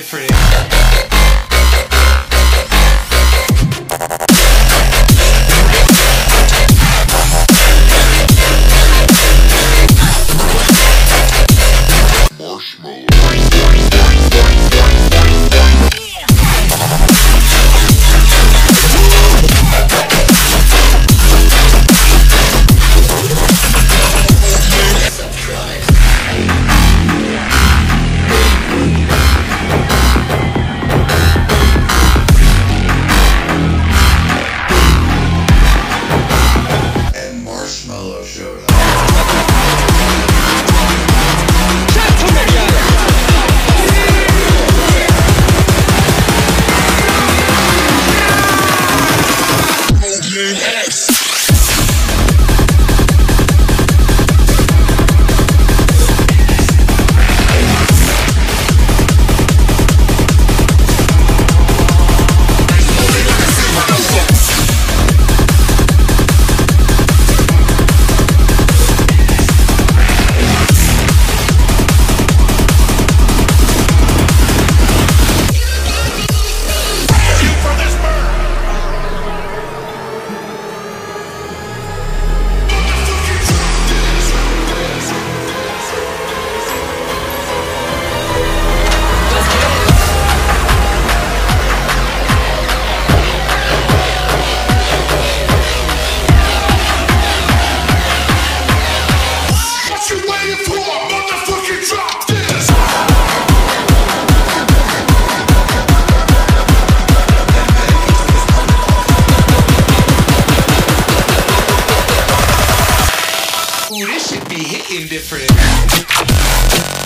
indifferent. Be hitting different.